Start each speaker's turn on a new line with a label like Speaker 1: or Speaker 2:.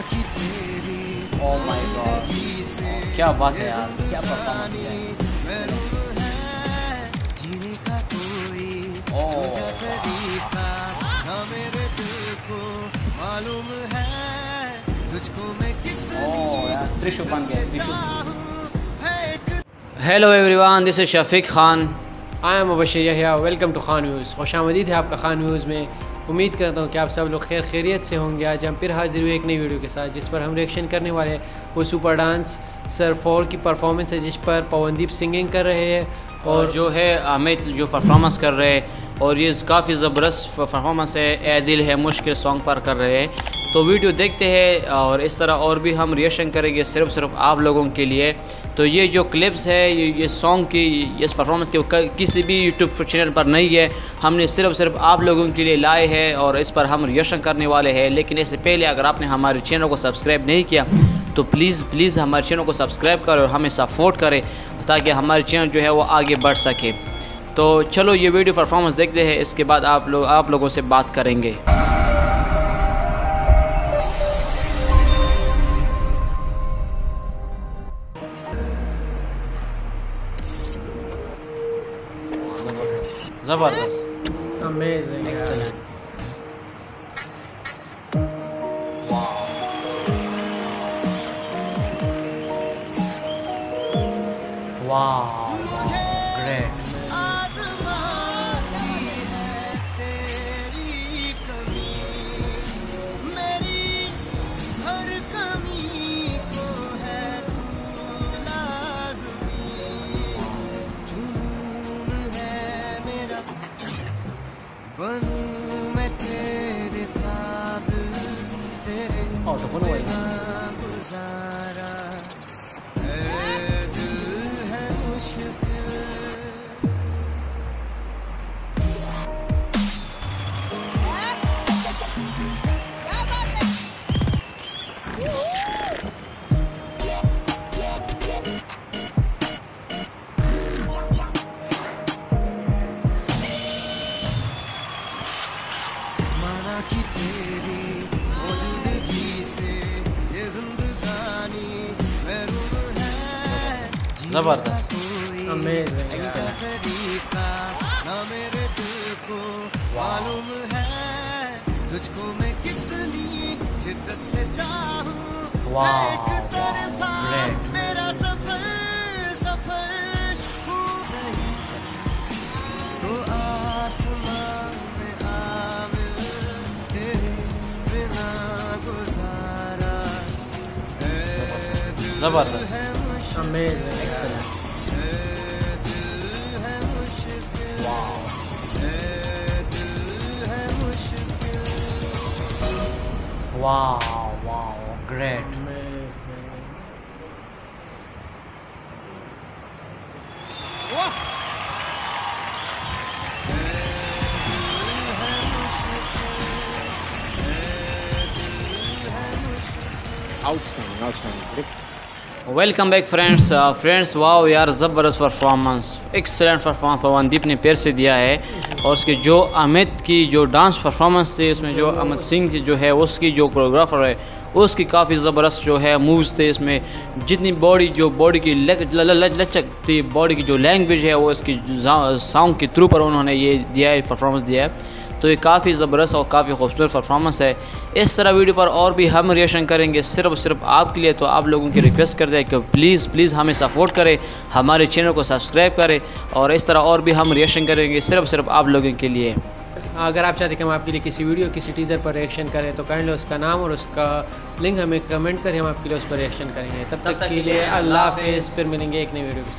Speaker 1: Oh my God क्या बात है यार। क्या परफॉर्मेंस किया है। ओ ओ यार त्रिशु बन गया Trishu. Hello everyone this is Shafiq Khan
Speaker 2: I am Mubashir Yahya welcome to Khan views खुश आमदीद है आपका खान व्यूज़ में उम्मीद करता हूँ कि आप सब लोग खैर खैरियत से होंगे। आज हम फिर हाजिर हुए एक नई वीडियो के साथ, जिस पर हम रिएक्शन करने वाले हैं। वो सुपर डांस सर फोर की परफॉर्मेंस है, जिस पर पवनदीप सिंगिंग कर रहे हैं।
Speaker 1: और जो है अमित जो परफॉर्मेंस कर रहे हैं, और ये काफ़ी ज़बरदस्त परफॉर्मेंस है, ए दिल है, मुश्किल सॉन्ग पर कर रहे हैं। तो वीडियो देखते हैं, और इस तरह और भी हम रिएक्शन करेंगे सिर्फ़ सिर्फ़ आप लोगों के लिए। तो ये जो क्लिप्स है, ये ये सॉन्ग की, इस परफॉर्मेंस के किसी भी यूट्यूब चैनल पर नहीं है। हमने सिर्फ़ सिर्फ़ आप लोगों के लिए लाए हैं, और इस पर हम रिएक्शन करने वाले हैं। लेकिन इससे पहले अगर आपने हमारे चैनल को सब्सक्राइब नहीं किया तो प्लीज़ प्लीज़ हमारे चैनल को सब्सक्राइब करें और हमें सपोर्ट करें ताकि हमारे चैनल जो है वो आगे बढ़ सके। तो चलो ये वीडियो परफॉर्मेंस देखते हैं इसके बाद आप लोग आप लोगों से बात करेंगे। ज़बरदस्त।
Speaker 2: अमेजिंग
Speaker 1: एक्सलेंट वाह ग्रेट
Speaker 3: बनूं मैं तेरे काबिल माना कि तेरी मौजूदगी से ये जिंदगानी महरूम है।
Speaker 1: ज़बरदस्त।
Speaker 2: अमेजिंग
Speaker 1: एक्सलेंट
Speaker 3: ना मेरे दिल को मालूम है। तुझको मैं कितनी शिद्दत से चाहूँ।
Speaker 1: वाह,
Speaker 3: Zabardast. Amazing, excellent. Wow. Wow,
Speaker 1: wow, great. Amazing.
Speaker 2: Wow.
Speaker 4: outstanding, outstanding.
Speaker 1: Welcome back friends friends wow यार ज़बरदस्त परफॉर्मेंस एक्सेलेंट परफॉर्मेंस पवनदीप ने पेर से दिया है। और उसके जो अमित की जो डांस परफॉर्मेंस थी, उसमें जो अमित सिंह की जो है, उसकी जो कोरियोग्राफर है, उसकी काफ़ी ज़बरदस्त जो है मूव्स थे इसमें। जितनी बॉडी जो बॉडी की लचक थी बॉडी की जो लैंग्वेज है, वो इसकी सॉन्ग के थ्रू पर उन्होंने ये दिया है परफॉर्मेंस दिया है। तो ये काफ़ी ज़बरदस्त और काफ़ी खूबसूरत परफॉर्मेंस है। इस तरह वीडियो पर और भी हम रिएक्शन करेंगे सिर्फ़ सिर्फ़ आपके लिए तो आप लोगों की रिक्वेस्ट कर दें कि प्लीज़ प्लीज़ हमें सपोर्ट करें हमारे चैनल को सब्सक्राइब करें और इस तरह और भी हम रिएक्शन करेंगे सिर्फ़ सिर्फ़ आप लोगों के लिए।
Speaker 2: अगर आप चाहते हैं कि हम आपके लिए किसी वीडियो किसी टीज़र पर रिएक्शन करें तो काइंडली उसका नाम और उसका लिंक हमें कमेंट करें हम आपके लिए उस पर रिएक्शन करेंगे। तब तक के लिए अल्लाह हाफिज़। फिर मिलेंगे एक नई वीडियो के साथ।